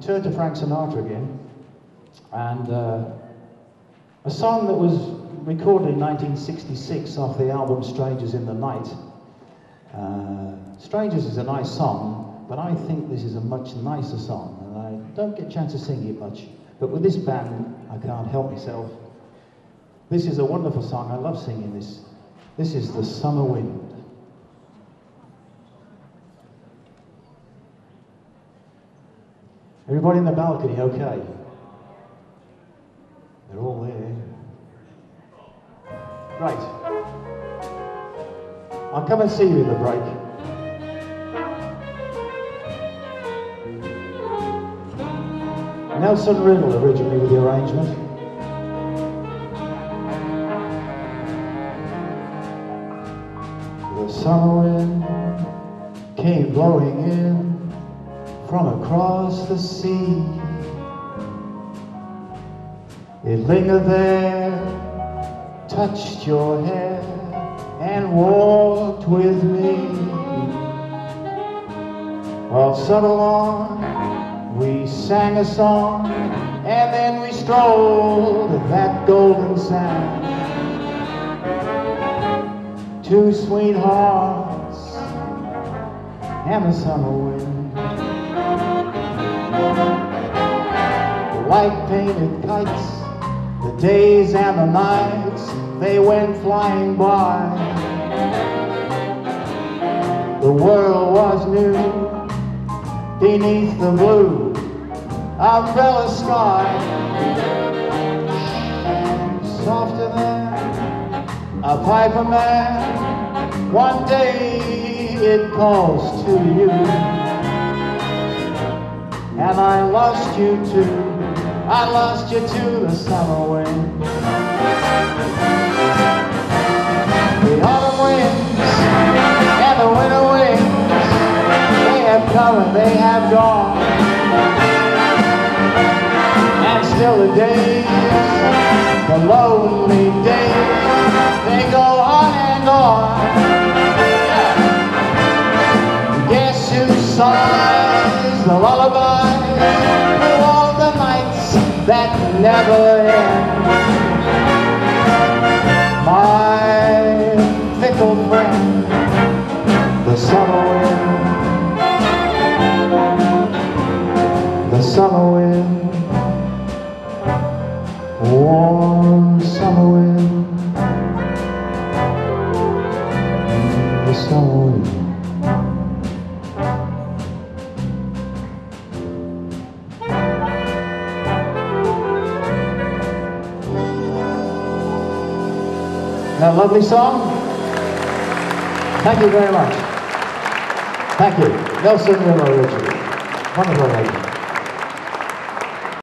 turn to Frank Sinatra again, and uh, a song that was recorded in 1966 off the album Strangers in the Night. Uh, Strangers is a nice song, but I think this is a much nicer song, and I don't get a chance to sing it much. But with this band, I can't help myself. This is a wonderful song. I love singing this. This is The Summer Wind. Everybody in the balcony, okay? They're all there. Right. I'll come and see you in the break. Nelson Riddle originally with the arrangement. The summer wind came blowing in from across the sea. It lingered there, touched your hair, and walked with me. All summer long, we sang a song, and then we strolled that golden sand. Two sweethearts and the summer wind. The painted kites the days and the nights, they went flying by. The world was new beneath the blue umbrella sky. Softer than a piper man, one day it calls to you. And I lost you too. I lost you to the summer wind. The autumn winds and the winter winds, they have come and they have gone. And still the days, the lonely days, they go on and on. Guess who sighs the lullaby? Never end. My fickle friend, the summer wind, the summer wind, warm summer wind, That lovely song? Thank you very much. Thank you. Nelson Riddle Richard. Wonderful lady.